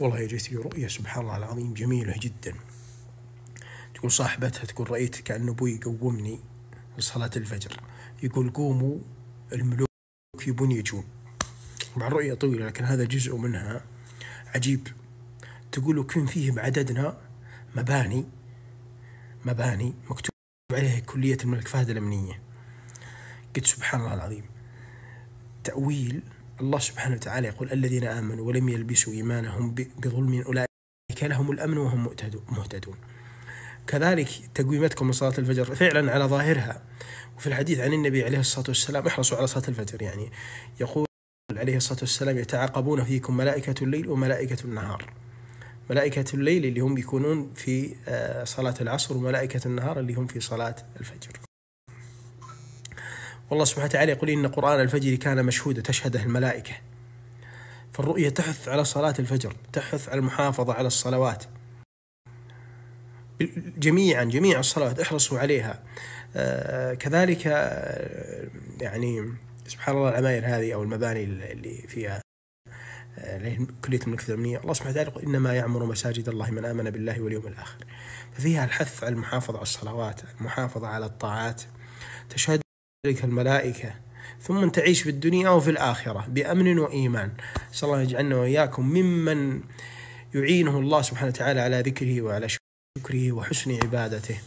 والله جت لي رؤية سبحان الله العظيم جميلة جدا. تقول صاحبتها تقول رأيت كأن أبوي يقومني لصلاة الفجر. يقول قوموا الملوك يبون يجون مع الرؤية طويلة لكن هذا جزء منها عجيب. تقول وكن فيه بعددنا مباني مباني مكتوب عليها كلية الملك فهد الأمنية. قلت سبحان الله العظيم. تأويل الله سبحانه وتعالى يقول الذين آمنوا ولم يلبسوا إيمانهم بظلم أولئك لهم الأمن وهم مهتدون. كذلك تقويمتكم لصلاة الفجر فعلا على ظاهرها. وفي الحديث عن النبي عليه الصلاة والسلام احرصوا على صلاة الفجر يعني يقول عليه الصلاة والسلام يتعاقبون فيكم ملائكة الليل وملائكة النهار. ملائكة الليل اللي هم يكونون في آه، صلاة العصر وملائكة النهار اللي هم في صلاة الفجر. والله سبحانه وتعالى يقول إن قرآن الفجر كان مشهودا تشهده الملائكة. فالرؤية تحث على صلاة الفجر تحث على المحافظة على الصلوات. جميعا جميع الصلوات احرصوا عليها. آه كذلك آه يعني سبحان الله العماير هذه أو المباني اللي فيها آه كلية الملك الأمنية الله سبحانه وتعالى يقول إنما يعمر مساجد الله من آمن بالله واليوم الآخر. ففيها الحث على المحافظة على الصلوات المحافظة على الطاعات تشهد ذلك الملائكة ثم تعيش في الدنيا وفي الآخرة بأمن وإيمان. نسأل الله يجعلنا وإياكم ممن يعينه الله سبحانه وتعالى على ذكره وعلى شكره وحسن عبادته.